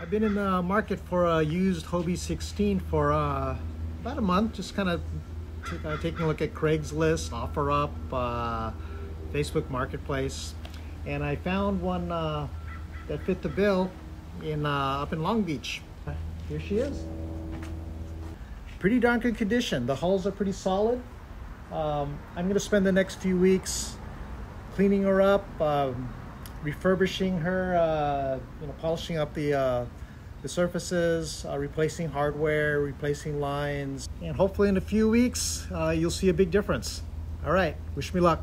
I've been in the market for a used Hobie 16 for uh, about a month, just kind of uh, taking a look at Craigslist, OfferUp, uh, Facebook Marketplace, and I found one uh, that fit the bill in uh, up in Long Beach. Here she is. Pretty darn good condition. The hulls are pretty solid. Um, I'm going to spend the next few weeks cleaning her up, um, refurbishing her, uh, you know, polishing up the uh, the surfaces, uh, replacing hardware, replacing lines, and hopefully in a few weeks uh, you'll see a big difference. All right, wish me luck.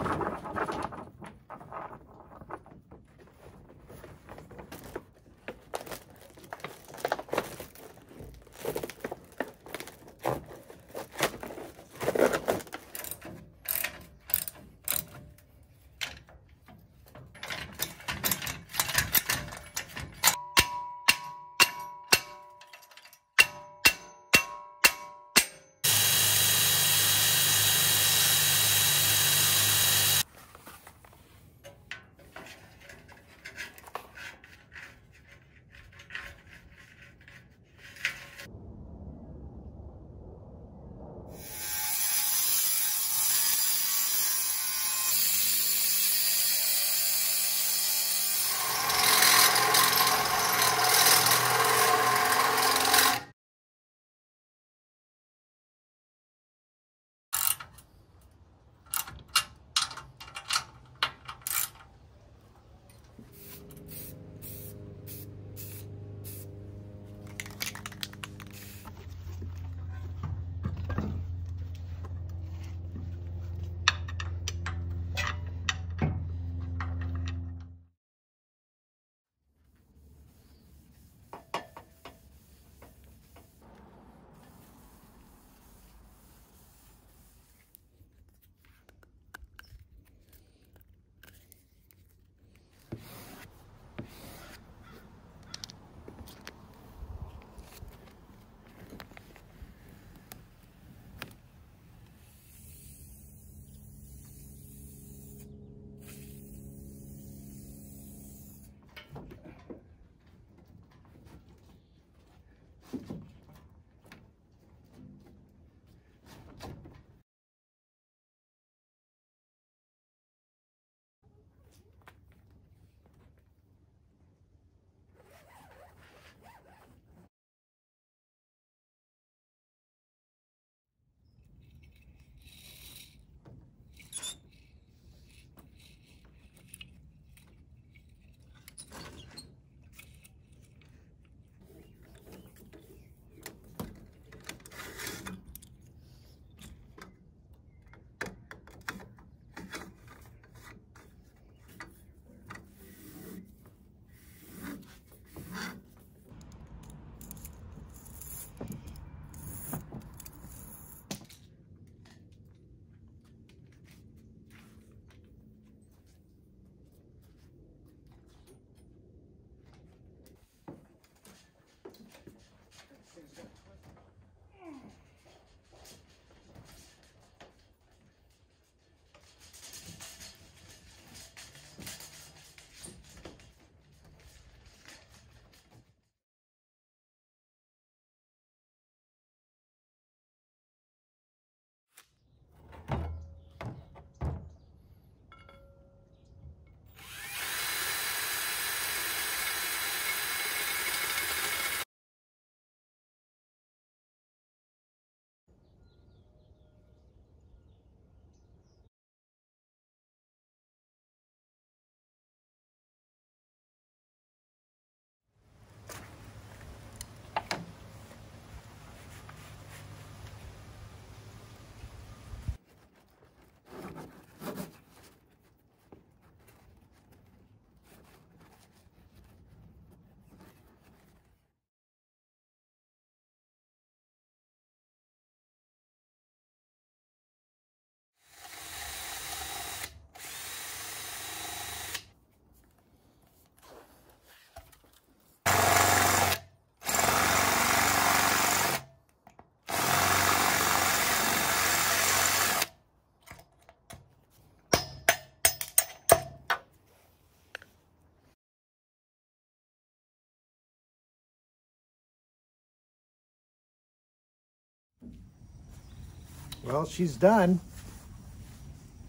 Well, she's done.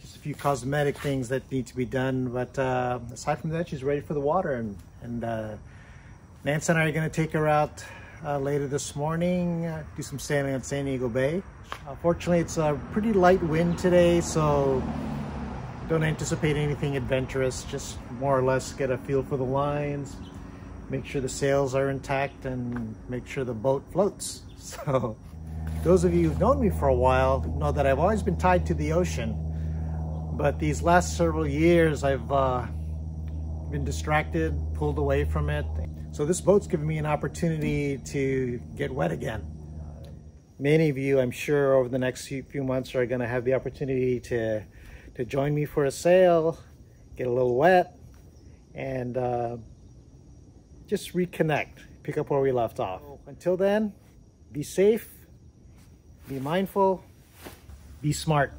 Just a few cosmetic things that need to be done, but uh, aside from that, she's ready for the water. And, and uh, Nance and I are going to take her out uh, later this morning, uh, do some sailing on San Diego Bay. fortunately, it's a pretty light wind today, so don't anticipate anything adventurous. Just more or less get a feel for the lines, make sure the sails are intact, and make sure the boat floats. So. Those of you who've known me for a while know that I've always been tied to the ocean. But these last several years, I've uh, been distracted, pulled away from it. So this boat's given me an opportunity to get wet again. Many of you, I'm sure, over the next few months are going to have the opportunity to, to join me for a sail, get a little wet, and uh, just reconnect, pick up where we left off. Until then, be safe, be mindful, be smart.